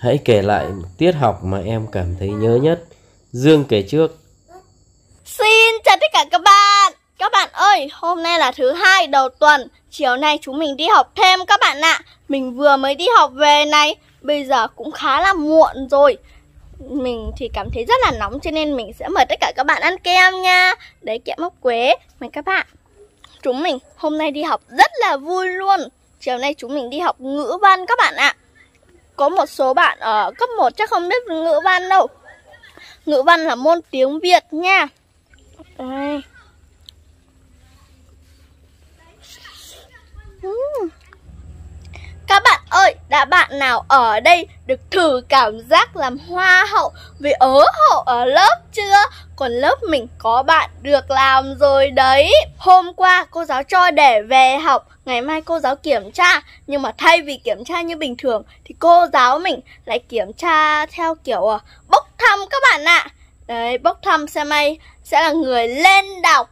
Hãy kể lại một tiết học mà em cảm thấy nhớ nhất. Dương kể trước. Xin chào tất cả các bạn. Các bạn ơi, hôm nay là thứ hai đầu tuần. Chiều nay chúng mình đi học thêm các bạn ạ. Mình vừa mới đi học về này. Bây giờ cũng khá là muộn rồi. Mình thì cảm thấy rất là nóng cho nên mình sẽ mời tất cả các bạn ăn kem nha. Đấy kẹo mốc quế. Mời các bạn. Chúng mình hôm nay đi học rất là vui luôn. Chiều nay chúng mình đi học ngữ văn các bạn ạ. Có một số bạn ở cấp 1 chắc không biết ngữ văn đâu. Ngữ văn là môn tiếng Việt nha. Đây. Các bạn ơi, đã bạn nào ở đây được thử cảm giác làm hoa hậu vì ớ hậu ở lớp chưa? Còn lớp mình có bạn được làm rồi đấy. Hôm qua cô giáo cho để về học, ngày mai cô giáo kiểm tra. Nhưng mà thay vì kiểm tra như bình thường thì cô giáo mình lại kiểm tra theo kiểu ờ, bốc thăm các bạn ạ. Đấy, bốc thăm xem ai sẽ là người lên đọc.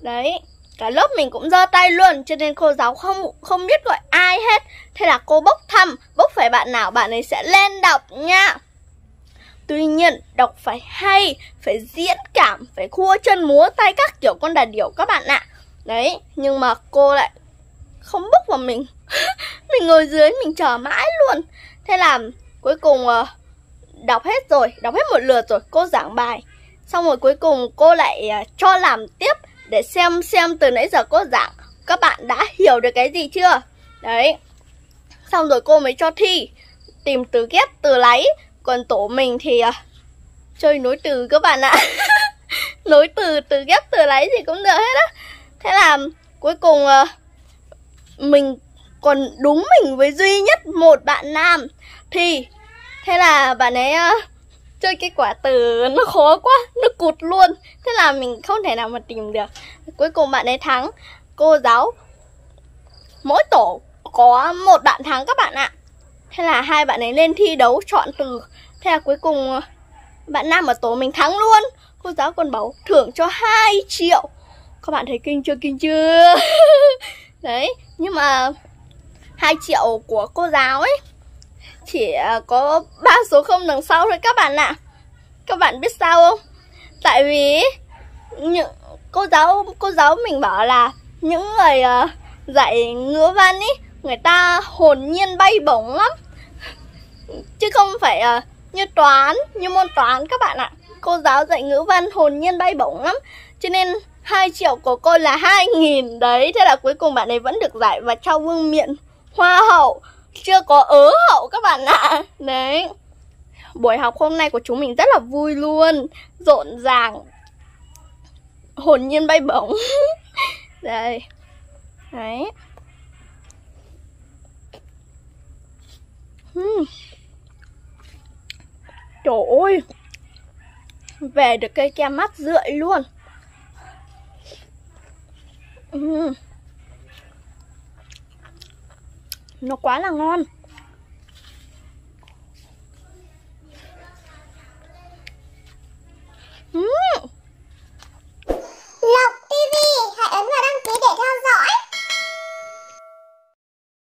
Đấy, cả lớp mình cũng giơ tay luôn, cho nên cô giáo không không biết gọi ai hết. Thế là cô bốc thăm, bốc phải bạn nào, bạn ấy sẽ lên đọc nha. Tuy nhiên, đọc phải hay, phải diễn cảm, phải khua chân múa tay các kiểu con đà điểu các bạn ạ. Đấy, nhưng mà cô lại không bốc vào mình. Mình ngồi dưới, mình chờ mãi luôn. Thế là cuối cùng ờ, đọc hết rồi, đọc hết một lượt rồi, cô giảng bài. Xong rồi cuối cùng cô lại ờ, cho làm tiếp để xem xem từ nãy giờ cô giảng các bạn đã hiểu được cái gì chưa? Đấy. Xong rồi cô mới cho thi tìm từ ghép từ lấy. Còn tổ mình thì uh, chơi nối từ các bạn ạ. Nối từ từ ghép từ lấy thì cũng được hết á. Thế là cuối cùng uh, mình còn đúng mình với duy nhất một bạn nam. Thì thế là bạn ấy uh, chơi cái quả từ nó khó quá, nó cụt luôn. Thế là mình không thể nào mà tìm được. Cuối cùng bạn ấy thắng. Cô giáo, mỗi tổ có một bạn thắng các bạn ạ. Thế là hai bạn ấy lên thi đấu chọn từ. Thế là cuối cùng ờ, bạn nam ở tổ mình thắng luôn. Cô giáo còn bảo thưởng cho 2 triệu. Các bạn thấy kinh chưa kinh chưa? Đấy, nhưng mà 2 triệu của cô giáo ấy chỉ à, có ba số không đằng sau thôi các bạn ạ. Các bạn biết sao không? Tại vì những cô giáo cô giáo mình bảo là những người uh, dạy ngữ văn ý người ta hồn nhiên bay bổng lắm. Chứ không phải uh, như toán như môn toán các bạn ạ. Cô giáo dạy ngữ văn hồn nhiên bay bổng lắm. Cho nên 2 triệu của cô là 2 nghìn đấy. Thế là cuối cùng bạn ấy vẫn được giải và trao vương miện hoa hậu. Chưa có ớ hậu các bạn ạ. Đấy. Buổi học hôm nay của chúng mình rất là vui luôn. Rộn ràng. Hồn nhiên bay bổng. Đây. Đấy. Hmm. Trời ơi. Về được cây kem mắt rượi luôn. Hmm. nó quá là ngon Mm.